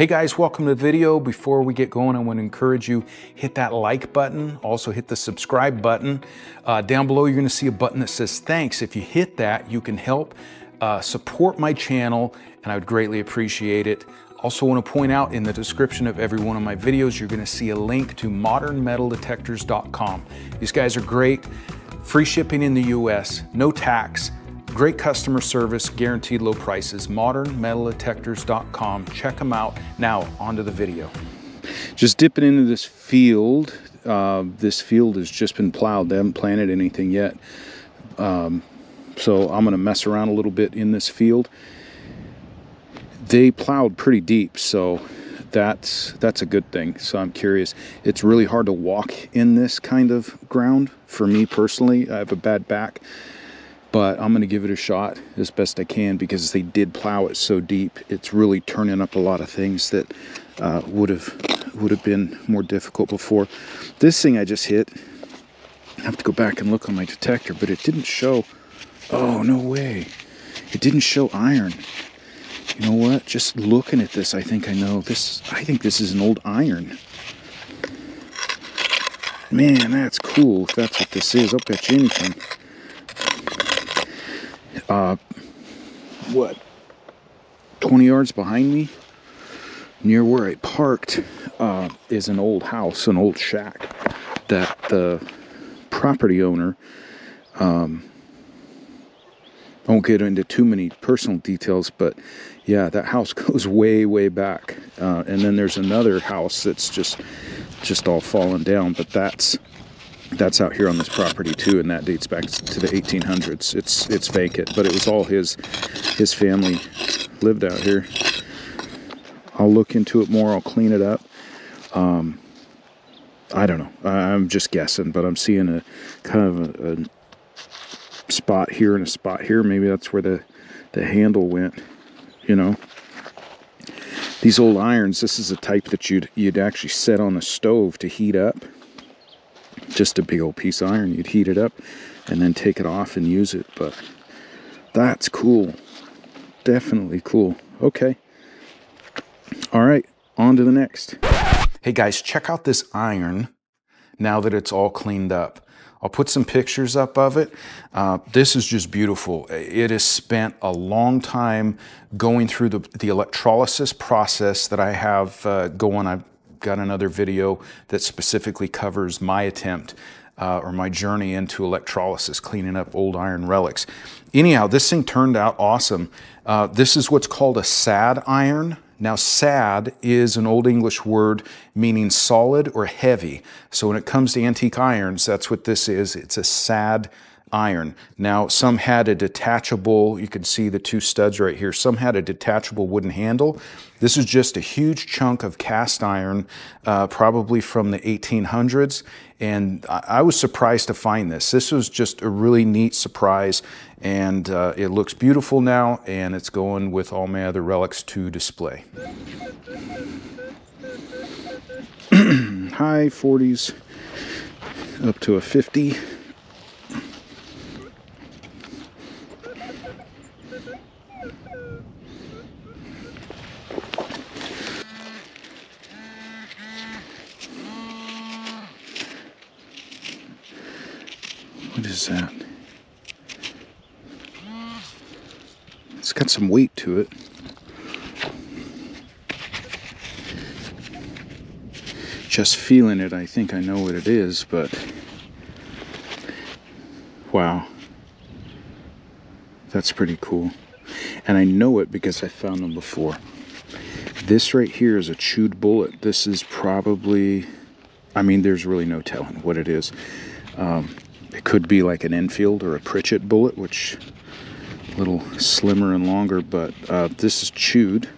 Hey guys, welcome to the video. Before we get going, I want to encourage you, hit that like button. Also hit the subscribe button. Uh, down below, you're gonna see a button that says thanks. If you hit that, you can help uh, support my channel and I would greatly appreciate it. Also want to point out in the description of every one of my videos, you're gonna see a link to modernmetaldetectors.com. These guys are great. Free shipping in the US, no tax, Great customer service, guaranteed low prices. ModernMetalDetectors.com. Check them out. Now, onto the video. Just dipping into this field. Uh, this field has just been plowed. They haven't planted anything yet. Um, so I'm going to mess around a little bit in this field. They plowed pretty deep, so that's that's a good thing. So I'm curious. It's really hard to walk in this kind of ground for me personally. I have a bad back but I'm going to give it a shot as best I can because they did plow it so deep. It's really turning up a lot of things that uh, would have would have been more difficult before. This thing I just hit, I have to go back and look on my detector, but it didn't show. Oh no way! It didn't show iron. You know what? Just looking at this, I think I know this. I think this is an old iron. Man, that's cool. If that's what this is, I'll bet you anything uh, what, 20 yards behind me, near where I parked, uh, is an old house, an old shack that the property owner, um, won't get into too many personal details, but yeah, that house goes way, way back. Uh, and then there's another house that's just, just all fallen down, but that's that's out here on this property too, and that dates back to the 1800s. It's it's vacant, but it was all his his family lived out here. I'll look into it more. I'll clean it up. Um, I don't know. I'm just guessing, but I'm seeing a kind of a, a spot here and a spot here. Maybe that's where the the handle went. You know. These old irons, this is a type that you'd you'd actually set on a stove to heat up just a big old piece of iron. You'd heat it up and then take it off and use it. But that's cool. Definitely cool. Okay. All right, on to the next. Hey guys, check out this iron now that it's all cleaned up. I'll put some pictures up of it. Uh, this is just beautiful. It has spent a long time going through the, the electrolysis process that I have uh, going. I've got another video that specifically covers my attempt uh, or my journey into electrolysis, cleaning up old iron relics. Anyhow, this thing turned out awesome. Uh, this is what's called a sad iron. Now, sad is an Old English word meaning solid or heavy. So when it comes to antique irons, that's what this is. It's a sad iron. Now, some had a detachable, you can see the two studs right here, some had a detachable wooden handle. This is just a huge chunk of cast iron, uh, probably from the 1800s, and I was surprised to find this. This was just a really neat surprise, and uh, it looks beautiful now, and it's going with all my other relics to display. High 40s up to a 50. What is that? It's got some weight to it. Just feeling it, I think I know what it is, but wow. That's pretty cool. And I know it because I found them before. This right here is a chewed bullet. This is probably, I mean, there's really no telling what it is. Um, it could be like an Enfield or a Pritchett bullet, which a little slimmer and longer, but uh, this is chewed.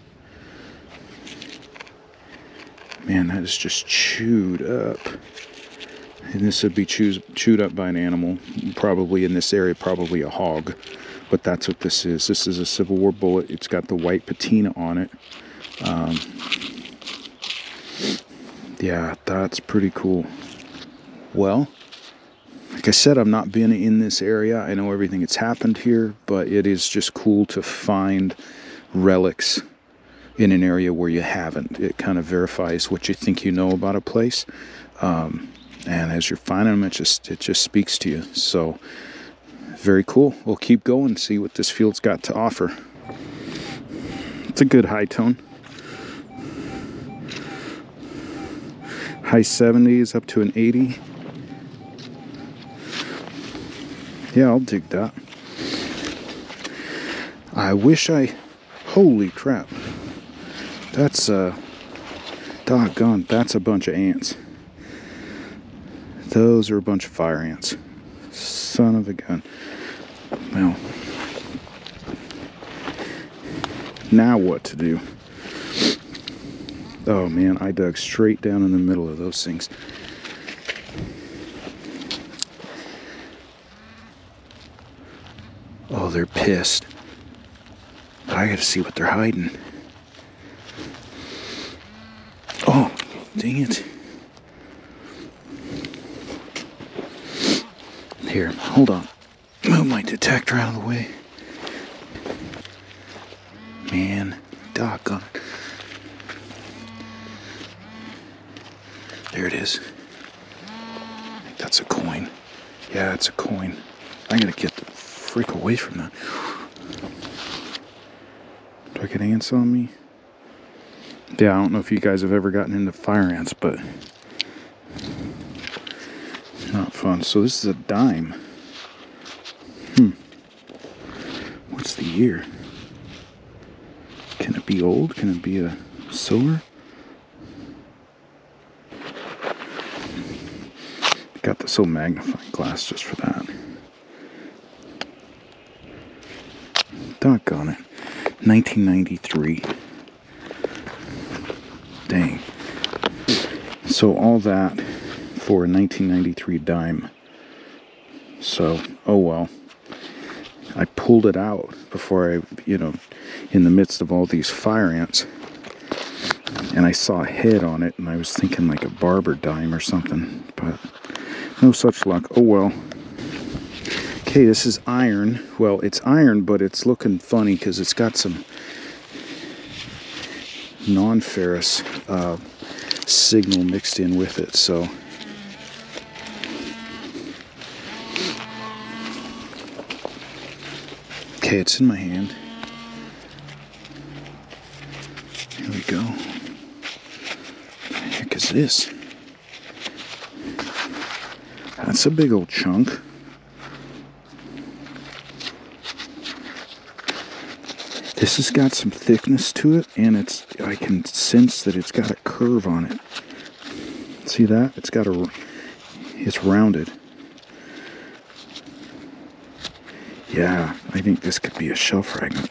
Man, that is just chewed up. And this would be chewed, chewed up by an animal, probably in this area, probably a hog. But that's what this is. This is a Civil War bullet. It's got the white patina on it. Um, yeah, that's pretty cool. Well, like I said, I'm not been in this area. I know everything that's happened here, but it is just cool to find relics in an area where you haven't. It kind of verifies what you think you know about a place. Um, and as you're finding them, it just it just speaks to you. So very cool. We'll keep going, see what this field's got to offer. It's a good high tone. High 70s up to an 80. Yeah, I'll dig that. I wish I. Holy crap. That's, a. uh. Doggone, that's a bunch of ants. Those are a bunch of fire ants. Son of a gun. Well. Now what to do? Oh man, I dug straight down in the middle of those things. Oh, they're pissed. I gotta see what they're hiding. Oh, dang it. Here, hold on. Move my detector out of the way. Man, doggone it. There it is. That's a coin. Yeah, it's a coin. I gotta get the freak away from that. Do I get ants on me? Yeah, I don't know if you guys have ever gotten into fire ants, but not fun. So this is a dime. Hmm. What's the year? Can it be old? Can it be a silver? Got this old magnifying glass just for that. Doggone it. 1993. Dang. So all that for a 1993 dime. So, oh well. I pulled it out before I, you know, in the midst of all these fire ants. And I saw a head on it, and I was thinking like a barber dime or something, but no such luck. Oh well. Okay, this is iron. Well, it's iron, but it's looking funny because it's got some non-ferrous uh, signal mixed in with it. So Okay, it's in my hand. Here we go. What the heck is this? That's a big old chunk. This has got some thickness to it, and it's I can sense that it's got a curve on it. See that? It's got a it's rounded. Yeah, I think this could be a shell fragment.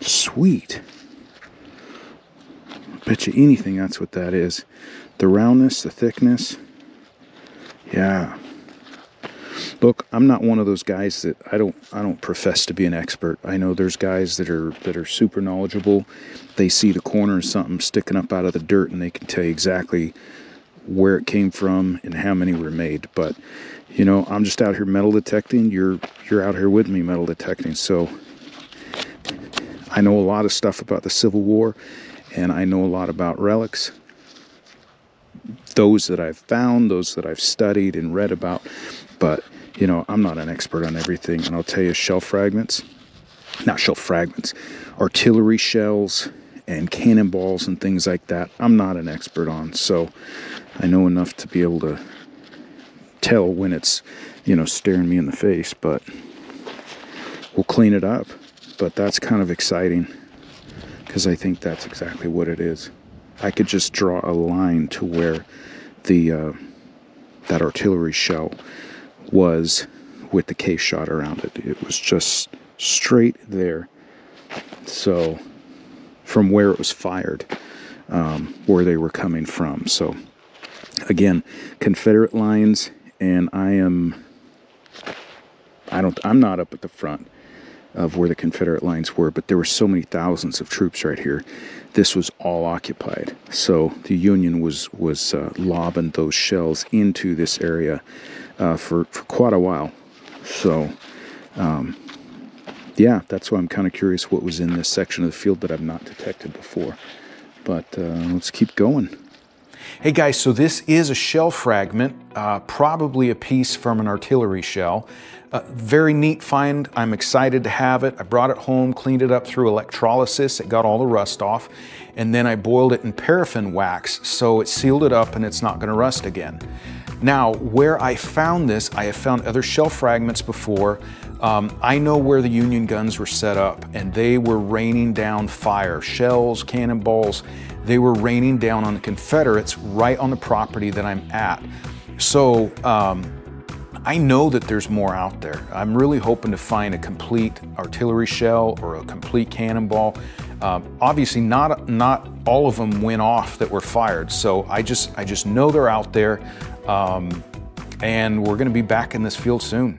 Sweet. Bet you anything that's what that is. The roundness, the thickness. Yeah. Look, I'm not one of those guys that I don't I don't profess to be an expert. I know there's guys that are that are super knowledgeable. They see the corner of something sticking up out of the dirt and they can tell you exactly where it came from and how many were made. But you know, I'm just out here metal detecting. You're you're out here with me metal detecting. So I know a lot of stuff about the Civil War and I know a lot about relics. Those that I've found, those that I've studied and read about, but you know, I'm not an expert on everything, and I'll tell you, shell fragments, not shell fragments, artillery shells and cannonballs and things like that, I'm not an expert on. So I know enough to be able to tell when it's, you know, staring me in the face, but we'll clean it up. But that's kind of exciting because I think that's exactly what it is. I could just draw a line to where the uh, that artillery shell was with the case shot around it. It was just straight there. So from where it was fired, um, where they were coming from. So again, Confederate lines, and I am. I don't. I'm not up at the front of where the Confederate lines were, but there were so many thousands of troops right here. This was all occupied, so the Union was was uh, lobbing those shells into this area uh, for for quite a while. So, um, yeah, that's why I'm kind of curious what was in this section of the field that I've not detected before. But uh, let's keep going. Hey guys, so this is a shell fragment, uh, probably a piece from an artillery shell. Uh, very neat find. I'm excited to have it. I brought it home, cleaned it up through electrolysis. It got all the rust off. And then I boiled it in paraffin wax so it sealed it up and it's not going to rust again. Now, where I found this, I have found other shell fragments before. Um, I know where the Union guns were set up and they were raining down fire, shells, cannonballs. They were raining down on the Confederates right on the property that I'm at. So um, I know that there's more out there. I'm really hoping to find a complete artillery shell or a complete cannonball. Uh, obviously, not not all of them went off that were fired. So I just I just know they're out there, um, and we're going to be back in this field soon.